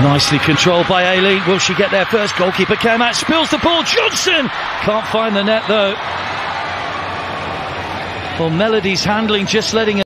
Nicely controlled by Aileen. Will she get there first? Goalkeeper came out, spills the ball. Johnson can't find the net though. Well, Melody's handling, just letting